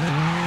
Yeah.